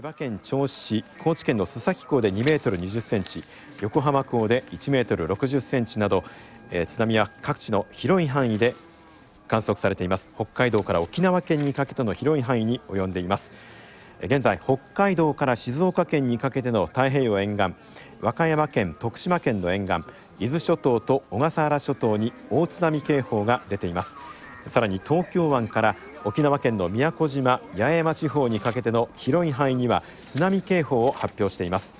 千葉県銚子市、高知県の須崎港で2メートル20センチ、横浜港で1メートル60センチなど、えー、津波は各地の広い範囲で観測されています。北海道から沖縄県にかけての広い範囲に及んでいます。現在、北海道から静岡県にかけての太平洋沿岸、和歌山県、徳島県の沿岸、伊豆諸島と小笠原諸島に大津波警報が出ています。さらに東京湾から沖縄県の宮古島八重山地方にかけての広い範囲には津波警報を発表しています。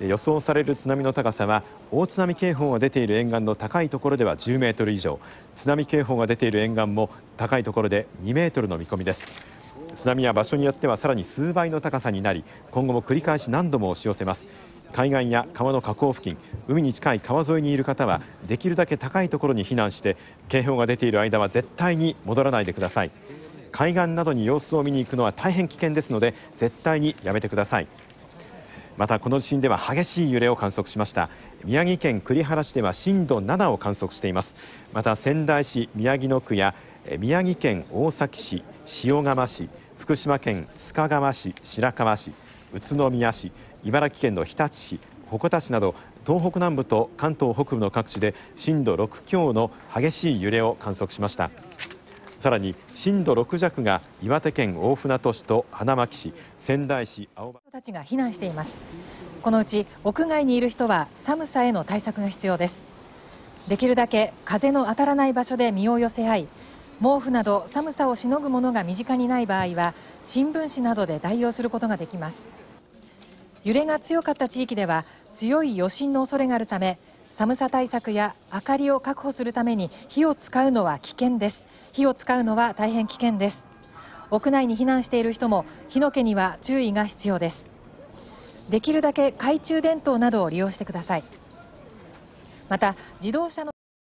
予想される津波の高さは大津波警報が出ている沿岸の高いところでは10メートル以上。津波警報が出ている沿岸も高いところで2メートルの見込みです。津波は場所によってはさらに数倍の高さになり今後も繰り返し何度も押し寄せます。海岸や川の河口付近海に近い川沿いにいる方はできるだけ高いところに避難して警報が出ている間は絶対に戻らないでください。海岸などに様子を見に行くのは大変危険ですので絶対にやめてください。またこの地震では激しい揺れを観測しました。宮城県栗原市では震度7を観測しています。また仙台市宮城野区や宮城県大崎市塩釜市福島県須賀川市白河市宇都宮市茨城県の日立市鉾田市など東北南部と関東北部の各地で震度6強の激しい揺れを観測しました。さらに震度6弱が岩手県大船渡市と花巻市仙台市青葉たちが避難しています。このうち屋外にいる人は寒さへの対策が必要です。できるだけ風の当たらない場所で身を寄せ合い毛布など寒さをしのぐものが身近にない場合は新聞紙などで代用することができます。揺れが強かった地域では強い余震の恐れがあるため寒さ対策や明かりを確保するために火を使うのは危険です。火を使うのは大変危険です。屋内に避難している人も火の気には注意が必要です。できるだけ懐中電灯などを利用してください。また自動車の